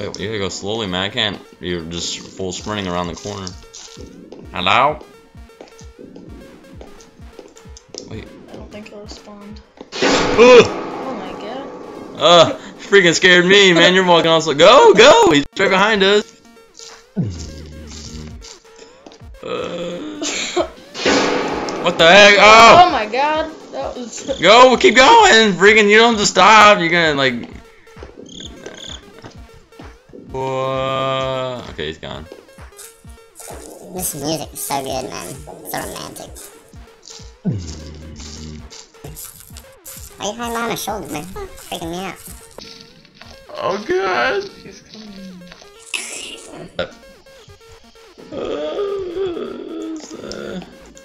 Wait, you gotta go slowly, man. I can't. You're just full sprinting around the corner. Hello? Wait. I don't think it'll respond. Ugh! Oh my god. Uh, freaking scared me, man. You're walking on slow. Go, go! He's right behind us. Uh, what the heck? Oh Oh! my god. That was. Go, keep going! Freaking, you don't have to stop. You're gonna, like. What? Okay, he's gone. This music is so good, man. So romantic. Why are you hiding behind my shoulder, man? Freaking me out. Oh, God. She's coming.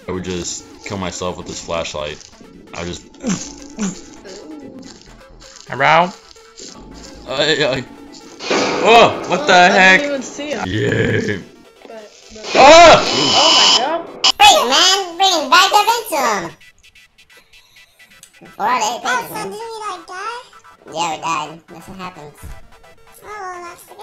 I would just kill myself with this flashlight. I would just. Hello? Ay, ay. Oh, what the I didn't heck? even see him. Yeah. But, but, Ah! oh my god. Wait, man! Bring back up into him! Four out of eight pages, man. didn't you like die? Yeah, we died. That's what happens. Oh, well, that's good.